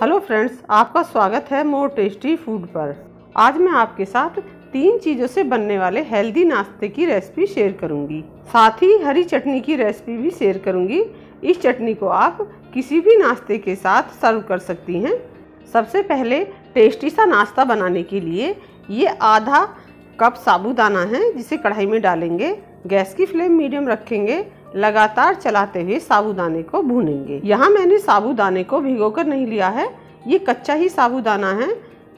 Hello friends, आपका स्वागत है मोर टेस्टी फ़ूड पर। आज मैं आपके साथ तीन चीज़ों से बनने वाले हेल्दी नाश्ते की रेसिपी शेयर करूँगी। साथ ही हरी चटनी की रेसिपी भी शेयर करूँगी। इस चटनी को आप किसी भी नाश्ते के साथ सर्व कर सकती हैं। सबसे पहले टेस्टी सा नाश्ता बनाने के लिए ये आधा कप साबूदाना है, जिसे कढ़ाई में डालेंगे। गैस की फ्लेम मीडियम रखेंगे। लगातार चलाते हुए साबूदाने को भूनेंगे। यहाँ मैंने साबूदाने को भिगोकर नहीं लिया है। ये कच्चा ही साबूदाना है।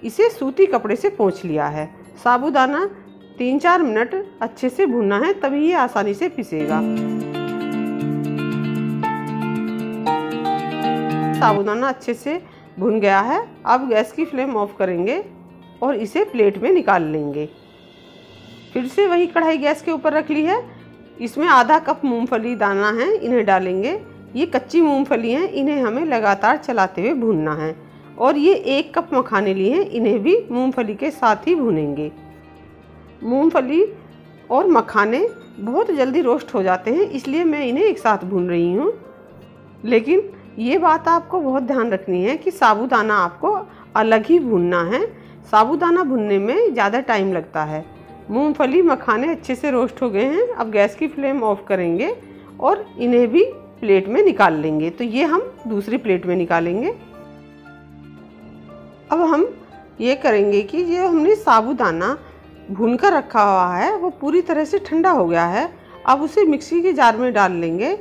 इसे सूती कपड़े से पोंछ लिया है। साबूदाना तीन चार मिनट अच्छे से भूनना है, तभी ये आसानी से पिसेगा। साबूदाना अच्छे से भुन गया है। अब गैस की फ्लेम ऑफ़ करेंगे और इसे प्लेट में निकाल लेंगे। फिर से वही कढ़ाई गैस के ऊपर रख ली है। इसमें आधा कप मूंगफली दाना है, इन्हें डालेंगे। ये कच्ची मूंगफली हैं, इन्हें हमें लगातार चलाते हुए भूनना है। और ये एक कप मखाने लिए हैं, इन्हें भी मूंगफली के साथ ही भूनेंगे। मूंगफली और मखाने बहुत जल्दी रोस्ट हो जाते हैं, इसलिए मैं इन्हें एक साथ भून रही हूँ। लेकिन ये बात आपको बहुत ध्यान रखनी है कि साबूदाना आपको अलग ही भूनना है। साबूदाना भुनने में ज़्यादा टाइम लगता है। मूंगफली मखाने अच्छे से रोस्ट हो गए हैं, अब गैस की फ्लेम ऑफ़ करेंगे और इन्हें भी प्लेट में निकाल लेंगे। तो ये हम दूसरी प्लेट में निकालेंगे। अब हम ये करेंगे कि ये हमने साबूदाना भून कर रखा हुआ है, वो पूरी तरह से ठंडा हो गया है। अब उसे मिक्सी के जार में डाल लेंगे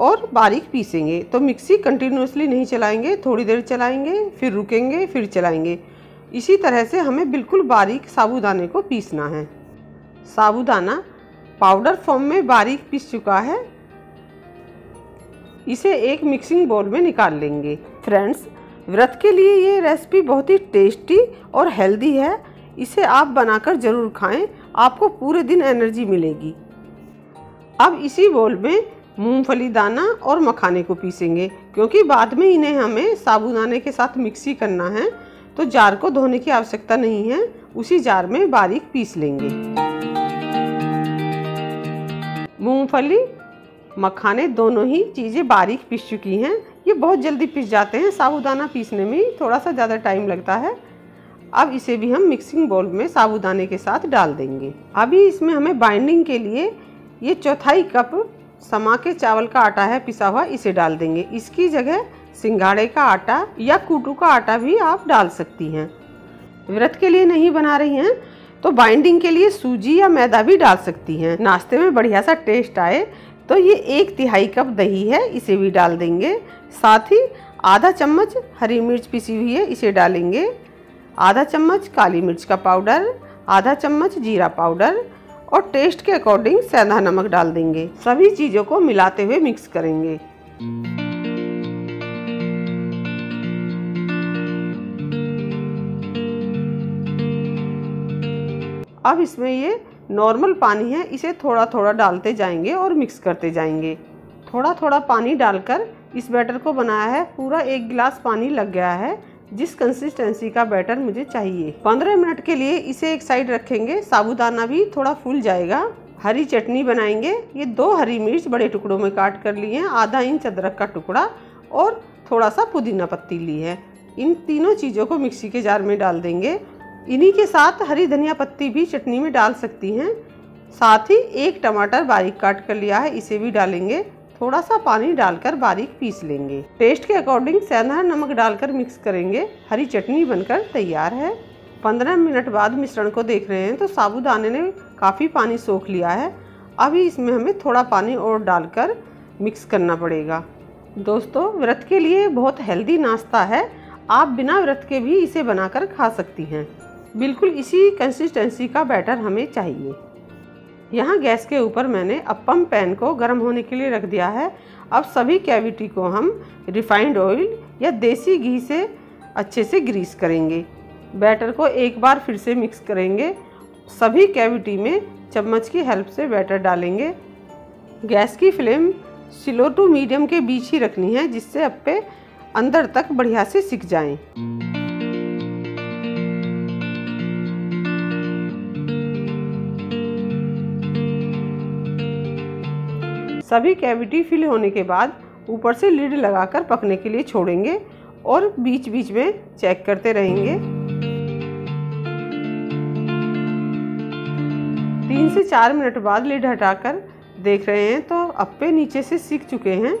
और बारीक पीसेंगे। तो मिक्सी कंटिन्यूसली नहीं चलाएँगे, थोड़ी देर चलाएँगे, फिर रुकेंगे, फिर चलाएँगे। इसी तरह से हमें बिल्कुल बारीक साबूदाने को पीसना है। साबूदाना पाउडर फॉर्म में बारीक पीस चुका है। इसे एक मिक्सिंग बोल में निकाल लेंगे। फ्रेंड्स, व्रत के लिए ये रेसिपी बहुत ही टेस्टी और हेल्दी है। इसे आप बनाकर ज़रूर खाएँ। आपको पूरे दिन एनर्जी मिलेगी। अब इसी बोल में मूंगफली दाना और मखाने को पीसेंगे, क्योंकि बाद में इन्हें हमें साबुदाने के साथ मिक्सी करना है। तो जार को धोने की आवश्यकता नहीं है, उसी जार में बारीक पीस लेंगे। मूंगफली, मखाने दोनों ही चीज़ें बारीक पीस चुकी हैं। ये बहुत जल्दी पीस जाते हैं, साबुदाना पीसने में थोड़ा सा ज़्यादा टाइम लगता है। अब इसे भी हम मिक्सिंग बोल में साबुदाने के साथ डाल देंगे। अभी इसमें हमें बाइंडिंग के लिए ये चौथाई कप समा के चावल का आटा है पिसा हुआ, इसे डाल देंगे। इसकी जगह सिंगाड़े का आटा या कूटू का आटा भी आप डाल सकती हैं। व्रत के लिए नहीं बना रही हैं तो बाइंडिंग के लिए सूजी या मैदा भी डाल सकती हैं। नाश्ते में बढ़िया सा टेस्ट आए तो ये एक तिहाई कप दही है, इसे भी डाल देंगे। साथ ही आधा चम्मच हरी मिर्च पिसी हुई है, इसे डालेंगे। आधा चम्मच काली मिर्च का पाउडर, आधा चम्मच जीरा पाउडर और टेस्ट के अकॉर्डिंग सेंधा नमक डाल देंगे। सभी चीज़ों को मिलाते हुए मिक्स करेंगे। अब इसमें ये नॉर्मल पानी है, इसे थोड़ा थोड़ा डालते जाएँगे और मिक्स करते जाएँगे। थोड़ा थोड़ा पानी डालकर इस बैटर को बनाया है, पूरा एक गिलास पानी लग गया है, जिस कंसिस्टेंसी का बैटर मुझे चाहिए। पंद्रह मिनट के लिए इसे एक साइड रखेंगे, साबुदाना भी थोड़ा फूल जाएगा। हरी चटनी बनाएँगे, ये दो हरी मिर्च बड़े टुकड़ों में काट कर लिए हैं, आधा इंच अदरक का टुकड़ा और थोड़ा सा पुदीना पत्ती ली है। इन तीनों चीज़ों को मिक्सी के जार में डाल देंगे इन्हीं के साथ हरी धनिया पत्ती भी चटनी में डाल सकती हैं। साथ ही एक टमाटर बारीक काट कर लिया है, इसे भी डालेंगे। थोड़ा सा पानी डालकर बारीक पीस लेंगे। टेस्ट के अकॉर्डिंग सेंधा नमक डालकर मिक्स करेंगे। हरी चटनी बनकर तैयार है। पंद्रह मिनट बाद मिश्रण को देख रहे हैं तो साबुदाने ने काफ़ी पानी सोख लिया है। अभी इसमें हमें थोड़ा पानी और डालकर मिक्स करना पड़ेगा। दोस्तों, व्रत के लिए बहुत हेल्दी नाश्ता है। आप बिना व्रत के भी इसे बनाकर खा सकती हैं। बिल्कुल इसी कंसिस्टेंसी का बैटर हमें चाहिए। यहाँ गैस के ऊपर मैंने अपम पैन को गर्म होने के लिए रख दिया है। अब सभी कैविटी को हम रिफाइंड ऑयल या देसी घी से अच्छे से ग्रीस करेंगे। बैटर को एक बार फिर से मिक्स करेंगे। सभी कैविटी में चम्मच की हेल्प से बैटर डालेंगे। गैस की फ्लेम स्लो टू मीडियम के बीच ही रखनी है, जिससे अप्पे अंदर तक बढ़िया से सिक जाएँ। सभी कैविटी फिल होने के बाद ऊपर से लिड लगाकर पकने के लिए छोड़ेंगे और बीच बीच में चेक करते रहेंगे। तीन से चार मिनट बाद लिड हटाकर देख रहे हैं तो अप्पे नीचे से सीख चुके हैं।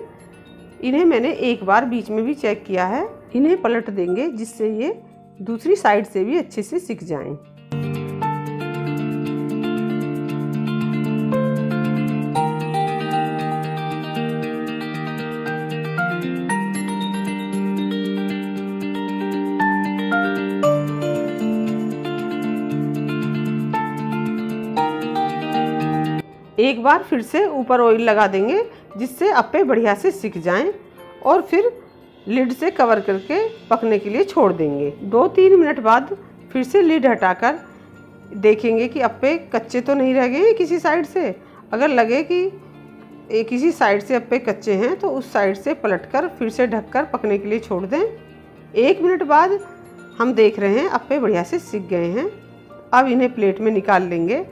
इन्हें मैंने एक बार बीच में भी चेक किया है। इन्हें पलट देंगे जिससे ये दूसरी साइड से भी अच्छे से सीख जाएँ। एक बार फिर से ऊपर ऑयल लगा देंगे, जिससे अप्पे बढ़िया से सिक जाएँ और फिर लिड से कवर करके पकने के लिए छोड़ देंगे। दो तीन मिनट बाद फिर से लिड हटाकर देखेंगे कि अप्पे कच्चे तो नहीं रह गए किसी साइड से। अगर लगे कि किसी साइड से अप्पे कच्चे हैं तो उस साइड से पलटकर फिर से ढककर पकने के लिए छोड़ दें। एक मिनट बाद हम देख रहे हैं अप्पे बढ़िया से सीख गए हैं। अब इन्हें प्लेट में निकाल लेंगे।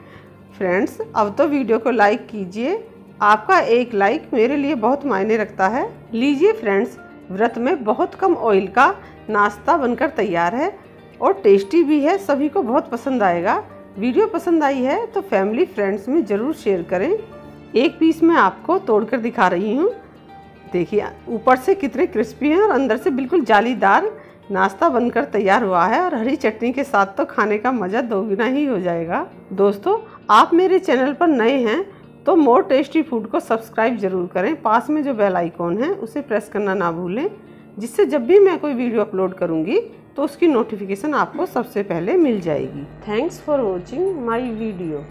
फ्रेंड्स अब तो वीडियो को लाइक कीजिए। आपका एक लाइक मेरे लिए बहुत मायने रखता है। लीजिए फ्रेंड्स व्रत में बहुत कम ऑयल का नाश्ता बनकर तैयार है और टेस्टी भी है, सभी को बहुत पसंद आएगा। वीडियो पसंद आई है तो फैमिली फ्रेंड्स में ज़रूर शेयर करें। एक पीस मैं आपको तोड़कर दिखा रही हूँ। देखिए, ऊपर से कितने क्रिस्पी हैं और अंदर से बिल्कुल जालीदार नाश्ता बनकर तैयार हुआ है और हरी चटनी के साथ तो खाने का मज़ा दोगुना ही हो जाएगा। दोस्तों आप मेरे चैनल पर नए हैं तो मोर टेस्टी फ़ूड को सब्सक्राइब ज़रूर करें। पास में जो बेल आइकॉन है, उसे प्रेस करना ना भूलें, जिससे जब भी मैं कोई वीडियो अपलोड करूँगी तो उसकी नोटिफिकेशन आपको सबसे पहले मिल जाएगी। Thanks for watching my video.